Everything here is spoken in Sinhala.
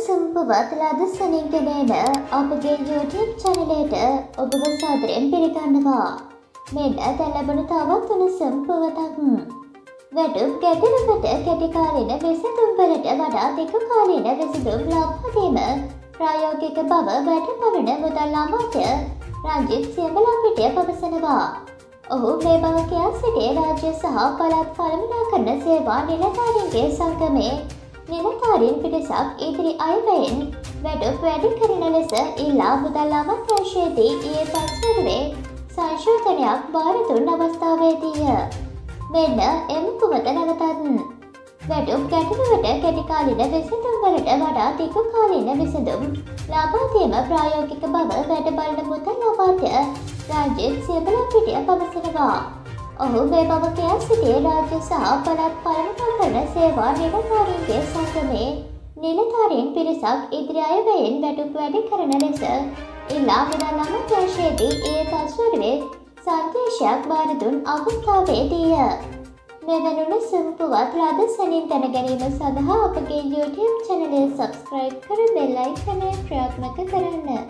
පුවත් ලදස්සනින් ගෙනන අපගේ YouTube චැනලයට ඔබව සාදරයෙන් පිළිගන්නවා. මෙන්න දැලබනු තවත් උණුසුම් පුවතක්. වැටුප් ගැටලුවට කෙටිකාලීන විසඳුම්වලට වඩා දිගු කාලීන විසඳුම් ලබාදීම ප්‍රායෝගික බව වැටපවන මුදල් අමාත්‍ය රංජිත් සියඹලම්පිටිය පවසනවා. ඔහු මේ බව කියා සිටියේ රාජ්‍ය සහ පළාත් කළමනාකරන සේවා නිලධාරීන්ගේ සංගමේ නිලධාරීන් පිරිසක් ඉදිරි අයවයෙන් වැඩුප් වැඩි කරන ලෙස ඉල්ලා මුදල් අමාත්‍යංශයේදී ඊයේ පස්වරුවේ සංශෝධනයක් භාර දුන් අවස්ථාවේදීය. මෙන්න එම පුවත නැවතත්. වැඩුප් ගැටලුවට කෙටිකාලීන විසඳුම්වලට වඩා දිගු කාලීන විසඳුම් ලබාදීම ප්‍රායෝගික බව වැඩබලන මුදල් අමාත්‍ය රාජිත් සියඹලම්පිටිය පවසනවා. ඔහු මේ බව කියා සිටියේ රාජ්‍ය සහ පළාත් පාලනකරන සේවා නිලධාරීන්ගේ සංගමේ නිලධාරීන් පිරිසක් ඉදිරි අයවයෙන් වැටුප් වැඩි කරන ලෙස ඉල්ලා මුදල් අමාත්‍යාංශයේදී ඊයේ පස්වරුවේ සංදේශයක් භාර දුන් අවස්ථාවේදීය. මෙවැනුන සුම්පුවත් රද සැනින් දැනගැනීම සඳහා අපගේ YouTube චැනලය සබස්ක්‍රයිබ් කර බෙල් අයිකනය ක්‍රියාත්මක කරන්න.